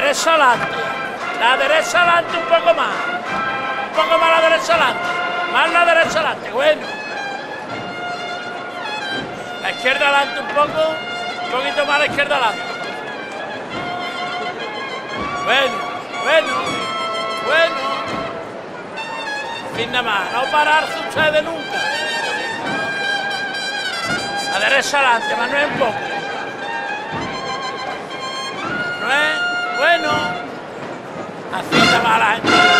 derecha adelante. La derecha adelante un poco más. Un poco más la derecha adelante. Más la derecha adelante. Bueno. La izquierda adelante un poco. Un poquito más la izquierda adelante. Bueno, bueno, bueno. Fin nada más. No pararse ustedes nunca. La derecha adelante, Manuel un poco. Así está más la gente.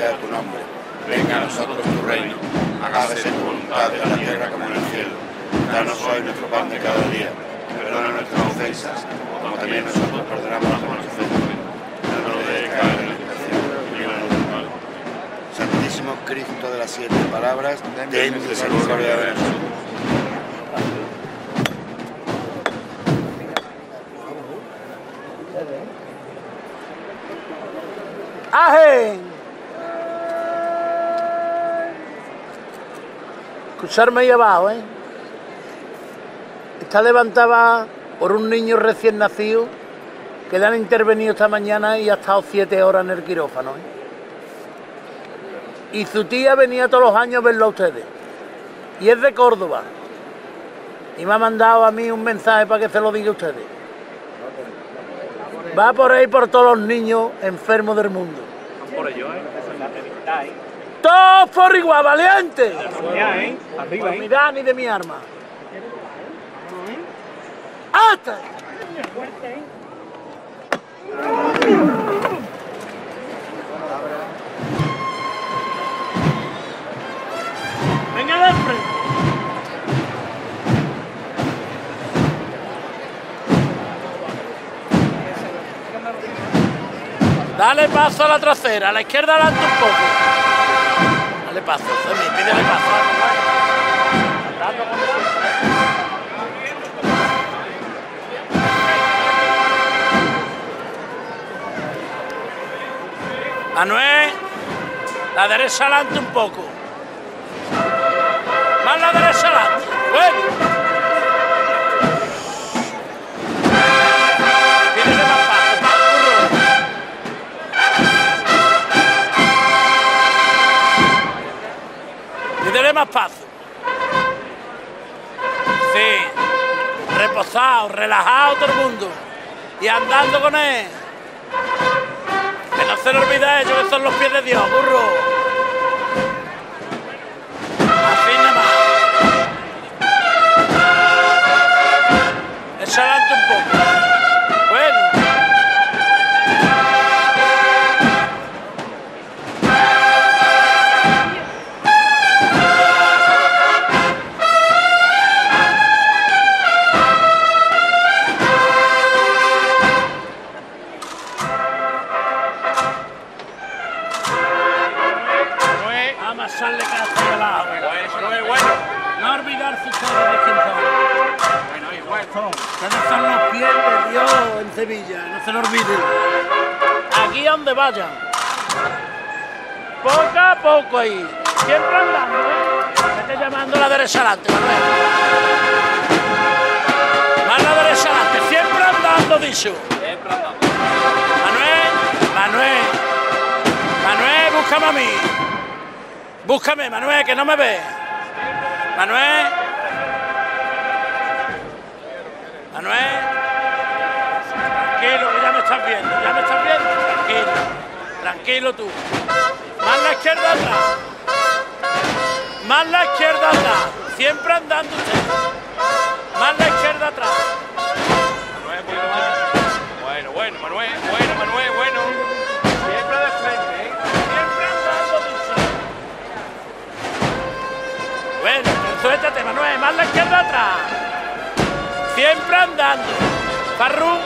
Sea tu nombre. Venga a nosotros tu reino. Hágase tu voluntad en la tierra como en el cielo. Danos hoy nuestro pan de cada día. Perdona nuestras ofensas, como también nosotros perdonamos a los que nos ofenden. No nos dejes caer en la tentación, y líbranos del mal. Santísimo Cristo de las siete palabras, ten misericordia de nosotros. ¡Ajen! Escucharme ahí abajo, ¿eh? Está levantada por un niño recién nacido que le han intervenido esta mañana y ha estado siete horas en el quirófano, ¿eh? Y su tía venía todos los años a verlo a ustedes. Y es de Córdoba. Y me ha mandado a mí un mensaje para que se lo diga a ustedes. Va por ahí por todos los niños enfermos del mundo. Por ¿eh? ¡Todos por igual, valiente! Ya, ¿eh? Arriba, Por mi ¿eh? ni de mi arma. ¡Hasta! Venga de frente. Dale paso a la trasera, a la izquierda adelante un poco. Dale paso, Semi, pídele paso. Dando Manuel, la derecha adelante un poco. Más la derecha adelante. Bueno. Paso. Sí. Reposado, relajado todo el mundo. Y andando con él. Que no se le olvide ellos que son los pies de Dios, burro. Ustedes son los pies de Dios en Sevilla, no se lo olviden. Aquí donde vayan. Poco a poco ahí. Siempre andando, ¿eh? Vete llamando a la derecha adelante, Manuel. Más la derecha adelante, siempre andando, dicho. Siempre andando. Manuel, Manuel, Manuel, búscame a mí. Búscame, Manuel, que no me ve. Manuel. Manuel. Tranquilo, ya me estás viendo, ya me estás viendo. Tranquilo, tranquilo tú. Más la izquierda atrás. Más la izquierda atrás. Siempre andando usted. Más la izquierda atrás. Manuel. Bueno, bueno, bueno, Manuel, bueno. Siempre andando. Farru.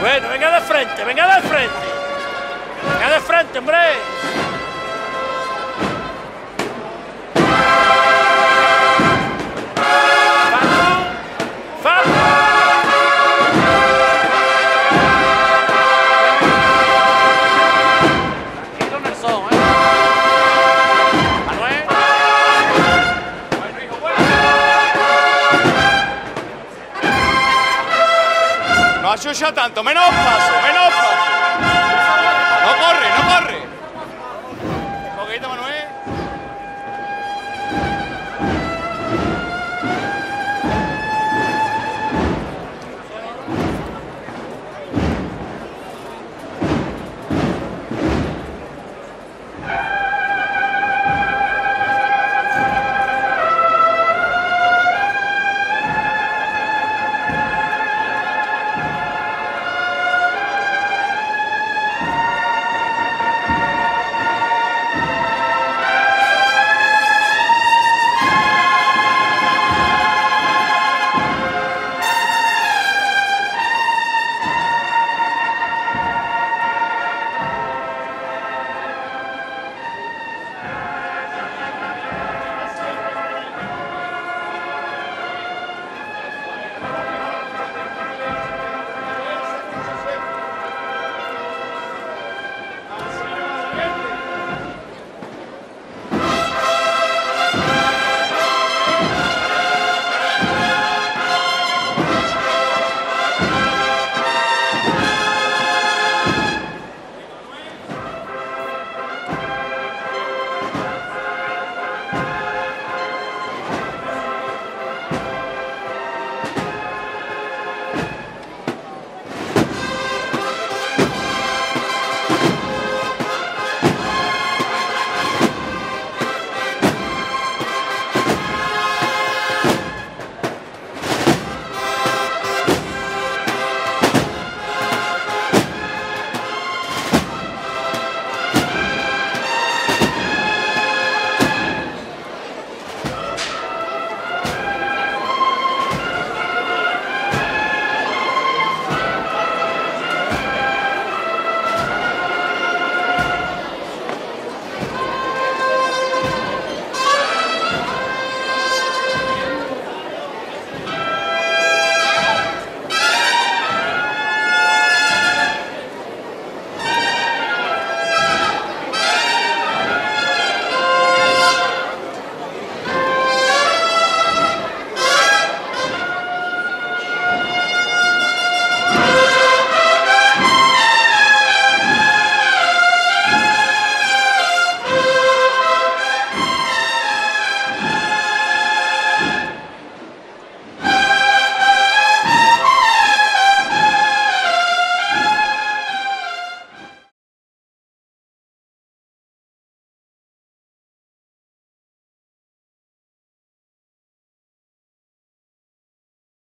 Bueno, venga de frente, venga de frente. Venga de frente, hombre. Achucha tanto, menos paso, menos paso. No corre, no corre. Un poquito, Manuel.